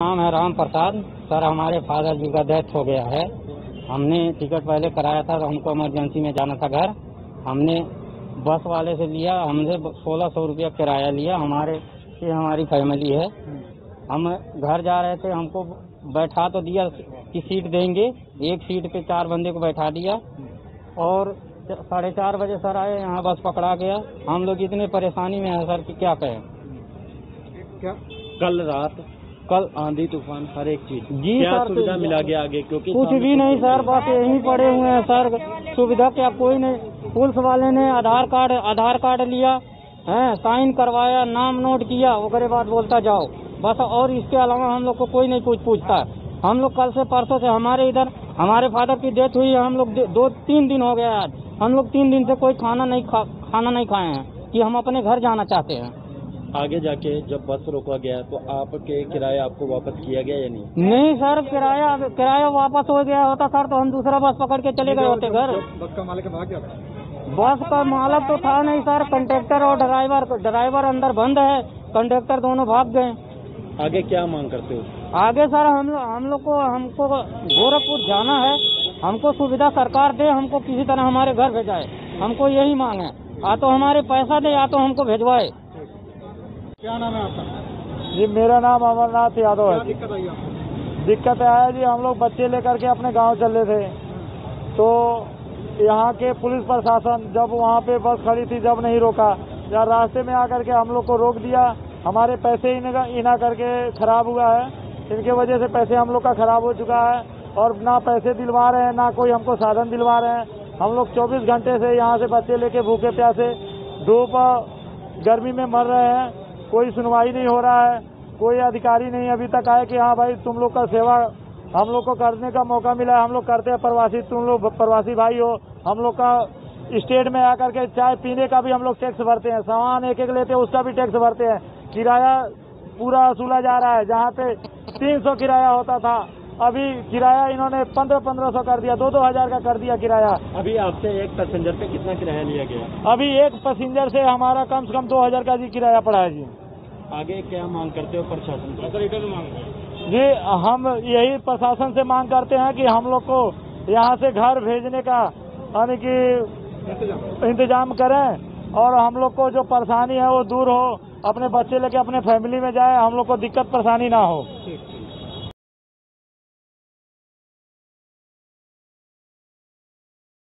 नाम है राम प्रसाद। सर, हमारे फादर जी का डेथ हो गया है। हमने टिकट पहले कराया था तो हमको इमरजेंसी में जाना था घर। हमने बस वाले से लिया हमसे सोलह सौ रुपया किराया लिया। हमारे, ये हमारी फैमिली है। हम घर जा रहे थे, हमको बैठा तो दिया, कि सीट देंगे। एक सीट पे चार बंदे को बैठा दिया। और साढ़े चार बजे सर आए, यहाँ बस पकड़ा गया। हम लोग इतने परेशानी में हैं सर कि क्या कहें। क्या? कल रात कल आंधी तूफ़ान हर एक चीज़। जी क्या सर, सुविधा तो- मिला गया आगे? क्योंकि कुछ भी नहीं सर बस यहीं पड़े हुए हैं सर। सुविधा क्या? कोई नहीं। पुलिस वाले ने आधार कार्ड आधार कार्ड लिया है साइन करवाया नाम नोट किया उसके बाद बोलता जाओ। बस और इसके अलावा हम लोग को कोई नहीं कुछ पूछता। हम लोग कल से परसों से हमारे इधर हमारे फादर की डेथ हुई है हम लोग दो- दो तीन दिन हो गया आज। हम लोग तीन दिन से कोई खाना नहीं खा खाना नहीं खाए हैं कि हम अपने घर जाना चाहते हैं। आगे जाके जब बस रोका गया तो आपके किराया आपको वापस किया गया या नहीं? नहीं सर किराया किराया वापस हो गया होता सर तो हम दूसरा बस पकड़ के चले गए होते घर। बस का मालिक भाग गया बस का मालक तो था नहीं सर कंडक्टर और ड्राइवर ड्राइवर अंदर बंद है कंडक्टर दोनों भाग गए। आगे क्या मांग करते हो? आगे सर हम हम लोग को हमको गोरखपुर जाना है हमको सुविधा सरकार दे हमको किसी तरह हमारे घर भेजाए हमको यही मांग है। या तो हमारे पैसा दे या तो हमको भेजवाए। क्या नाम है आपका? जी मेरा नाम अमरनाथ यादव है। दिक्कत आई दिक्कत आया जी हम लोग बच्चे लेकर के अपने गाँव चले थे। तो यहाँ के पुलिस प्रशासन जब वहाँ पे बस खड़ी थी जब नहीं रोका या रास्ते में आकर के हम लोग को रोक दिया। हमारे पैसे इना इना करके खराब हुआ है। इनके वजह से पैसे हम लोग का खराब हो चुका है। और ना पैसे दिलवा रहे हैं ना कोई हमको साधन दिलवा रहे हैं। हम लोग 24 घंटे से यहाँ से बच्चे लेके भूखे प्यासे धूप गर्मी में मर रहे हैं। कोई सुनवाई नहीं हो रहा है, कोई अधिकारी नहीं अभी तक आए कि हाँ भाई तुम लोग का सेवा हम लोग को करने का मौका मिला है, हम लोग करते हैं, प्रवासी तुम लोग, प्रवासी भाई हो, हम लोग का स्टेट में आकर के चाय पीने का भी हम लोग टैक्स भरते हैं, सामान एक एक लेते हैं, उसका भी टैक्स भरते हैं। किराया पूरा वसूला जा रहा है, जहाँ पे तीन सौ किराया होता था अभी किराया इन्होंने पंद्रह पंद्रह सौ कर दिया दो दो हज़ार का कर दिया किराया। अभी आपसे एक पैसेंजर पे कितना किराया लिया गया? अभी एक पैसेंजर से हमारा कम से कम दो हज़ार का जी किराया पड़ा है जी। आगे क्या मांग करते हो प्रशासन से? जी हम यही प्रशासन से मांग करते हैं कि हम लोग को यहाँ से घर भेजने का यानी कि इंतज़ाम। करें और हम लोग को जो परेशानी है वो दूर हो अपने बच्चे लेके अपने फैमिली में जाए हम लोग को दिक्कत परेशानी ना हो।